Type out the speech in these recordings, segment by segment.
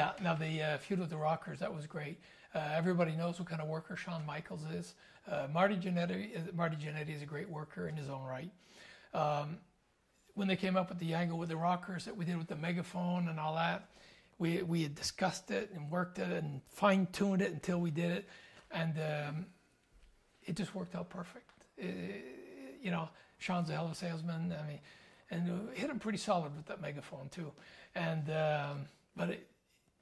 Yeah, now the uh, feud with the Rockers, that was great. Uh, everybody knows what kind of worker Shawn Michaels is. Uh, Marty Jannetty, is- Marty Jannetty is a great worker in his own right. Um, when they came up with the angle with the Rockers that we did with the megaphone and all that, we we had discussed it and worked it and fine tuned it until we did it, and um, it just worked out perfect. It- you know, Shawn's a hell of a salesman. I mean, and we hit him pretty solid with that megaphone too. And um, but it,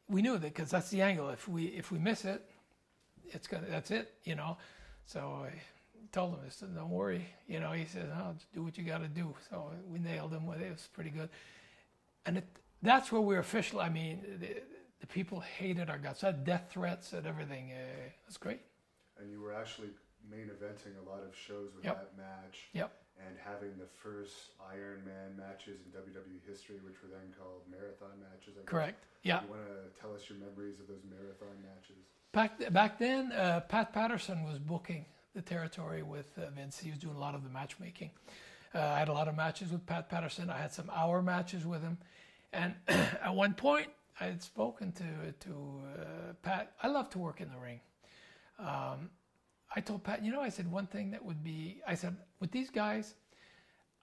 we knew that because that's the angle. If we if we miss it, it's gonna that's it. You know. So I told him, I said, "Don't worry." You know, he said, "Oh, just do what you got to do." So we nailed him with it. It was pretty good. And it, that's where we're official. I mean, the, the people hated our guts. Had death threats and everything. Uh, it was great. And you were actually main eventing a lot of shows with Yep. that match. Yep. And having the first Iron Man matches in WWE history, which were then called marathon matches. Correct. Yeah. You want to tell us your memories of those marathon matches? Back back then, uh, Pat Patterson was booking the territory with uh, Vince. He was doing a lot of the matchmaking. Uh, I had a lot of matches with Pat Patterson. I had some hour matches with him, and at one point, I had spoken to to uh, Pat. I love to work in the ring. Um, I told Pat, you know, I said one thing that would be, I said with these guys,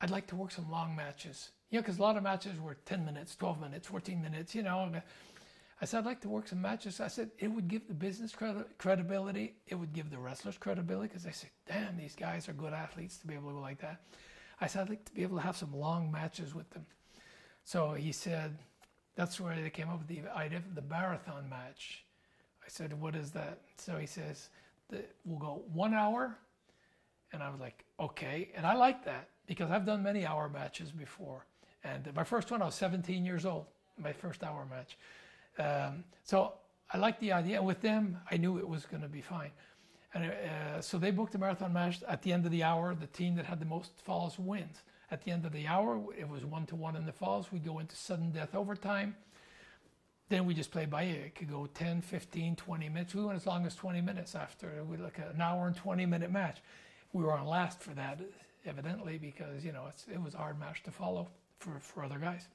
I'd like to work some long matches. You know, because a lot of matches were 10 minutes, 12 minutes, 14 minutes, you know. I said, I'd like to work some matches. I said, it would give the business credi- credibility. It would give the wrestlers credibility because they said, damn, these guys are good athletes to be able to go like that. I said, I'd like to be able to have some long matches with them. So he said, that's where they came up with the idea of the marathon match. I said, what is that? So he says, the, we'll go one hour. And I was like, okay. And I like that because I've done many hour matches before. And my first one, I was 17 years old, my first hour match. Um, so I liked the idea. And with them, I knew it was going to be fine. And uh, so they booked a marathon match at the end of the hour. The team that had the most falls wins. At the end of the hour, it was one to one in the falls. We go into sudden death overtime. Then we just play by ear. It could go 10, 15, 20 minutes. We went as long as 20 minutes after. We like an hour and 20 minute match. We were on last for that, evidently, because you know it was a hard match to follow for, for other guys.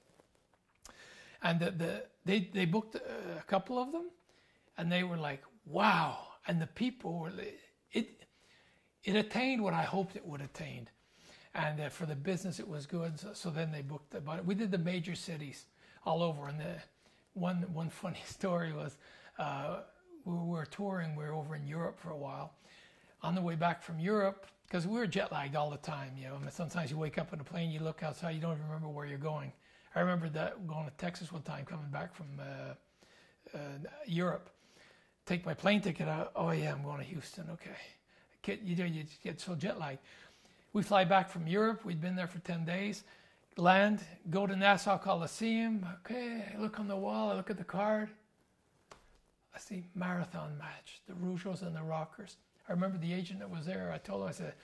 And the, the they they booked a couple of them, and they were like, "Wow!" And the people were it it attained what I hoped it would attain, and uh, for the business it was good. So, so then they booked the but we did the major cities all over, and the one one funny story was uh, we were touring. We were over in Europe for a while. On the way back from Europe, because we were jet lagged all the time. You know, sometimes you wake up in a plane, you look outside, you don't even remember where you're going. I remember that going to Texas one time, coming back from uh, uh, Europe. Take my plane ticket out. Oh yeah, I'm going to Houston. Okay, get you know you get so jet lagged. We fly back from Europe. We'd been there for ten days. Land, go to Nassau Coliseum. Okay, I look on the wall. I look at the card. I see marathon match, the Rougeaus and the Rockers. I remember the agent that was there. I told him, I said,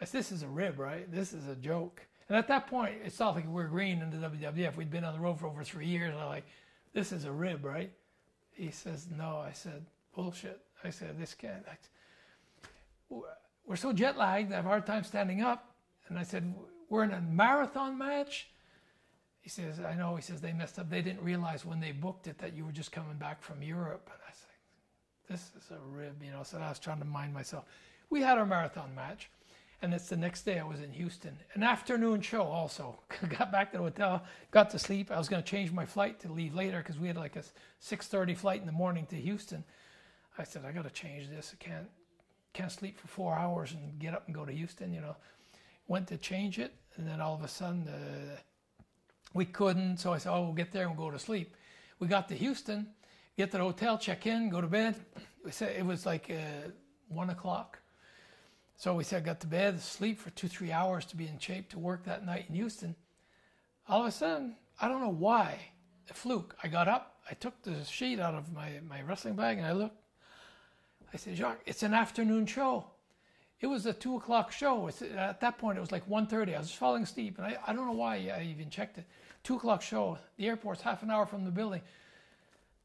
I said, this is a rib, right? This is a joke. And at that point, it's not like we're green in the WWF. We'd been on the road for over three years. I'm like, this is a rib, right? He says, no. I said, bullshit. I said, this can't. We're so jet lagged, I have a hard time standing up. And I said, we're in a marathon match. He says, I know. He says, they messed up. They didn't realize when they booked it that you were just coming back from Europe. And I said, this is a rib, you know. So I was trying to mind myself. We had our marathon match. And it's the next day I was in Houston. An afternoon show also. got back to the hotel, got to sleep. I was going to change my flight to leave later because we had like a 6.30 flight in the morning to Houston. I said, I got to change this. I can't, can't sleep for four hours and get up and go to Houston, you know. Went to change it, and then all of a sudden uh, we couldn't. So I said, oh, we'll get there and we'll go to sleep. We got to Houston, get to the hotel, check in, go to bed. We said it was like uh, 1 o'clock. So we said, got to bed, sleep for two, three hours to be in shape to work that night in Houston. All of a sudden, I don't know why, a fluke. I got up, I took the sheet out of my, my wrestling bag, and I looked. I said, Jacques, it's an afternoon show. It was a two o'clock show. It's, at that point, it was like 1.30. I was just falling asleep, and I, I don't know why I even checked it. Two o'clock show. The airport's half an hour from the building.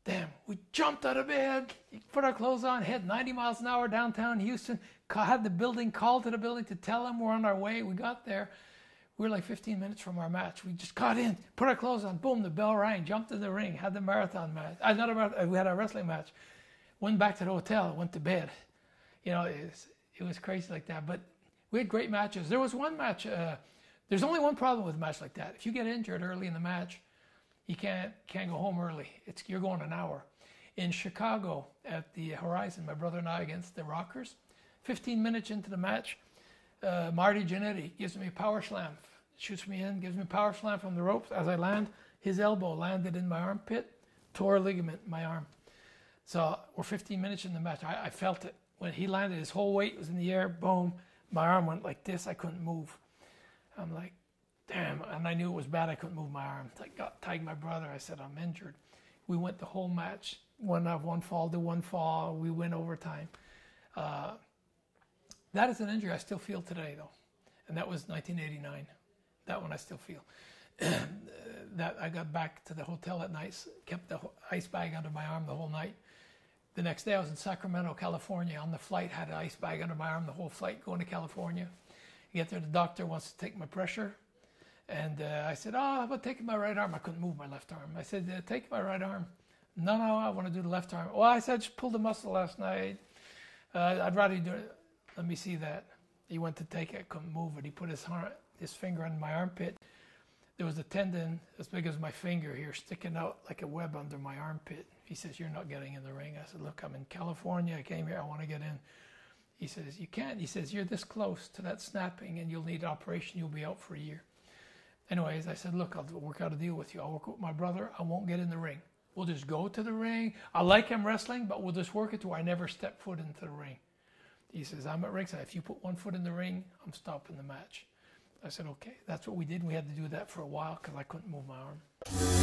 Damn, we jumped out of bed, put our clothes on, hit 90 miles an hour downtown Houston, had the building, called to the building to tell them we're on our way. We got there. We were like 15 minutes from our match. We just got in, put our clothes on, boom, the bell rang, jumped in the ring, had the marathon match. Uh, not a marathon, we had a wrestling match. Went back to the hotel, went to bed. You know, it was, it was crazy like that. But we had great matches. There was one match. Uh, there's only one problem with a match like that. If you get injured early in the match, you can't can't go home early. It's you're going an hour. In Chicago at the Horizon, my brother and I against the Rockers, 15 minutes into the match, uh, Marty Jannetty gives me a power slam, shoots me in, gives me a power slam from the ropes. As I land, his elbow landed in my armpit, tore a ligament in my arm. So we're 15 minutes in the match. I, I felt it when he landed. His whole weight was in the air. Boom, my arm went like this. I couldn't move. I'm like, damn. And I knew it was bad. I couldn't move my arm. I got tagged my brother. I said, I'm injured. We went the whole match. One of one fall to one fall. We win overtime. Uh, that is an injury I still feel today, though. And that was 1989. That one I still feel. that I got back to the hotel at night, kept the ice bag under my arm the whole night. The next day I was in Sacramento, California. On the flight, had an ice bag under my arm the whole flight going to California. You get there, the doctor wants to take my pressure. And uh, I said, oh, but taking my right arm. I couldn't move my left arm. I said, uh, take my right arm. No, no, I want to do the left arm. Well, I said, I just pulled the muscle last night. Uh, I'd rather do it. Let me see that. He went to take it, couldn't move it. He put his, his finger on my armpit. There was a tendon as big as my finger here sticking out like a web under my armpit. He says, You're not getting in the ring. I said, Look, I'm in California. I came here. I want to get in. He says, You can't. He says, You're this close to that snapping and you'll need an operation. You'll be out for a year. Anyways, I said, Look, I'll work out a deal with you. I'll work with my brother. I won't get in the ring. We'll just go to the ring. I like him wrestling, but we'll just work it to where I never step foot into the ring. He says, I'm at ringside. If you put one foot in the ring, I'm stopping the match. I said, okay. That's what we did. We had to do that for a while because I couldn't move my arm.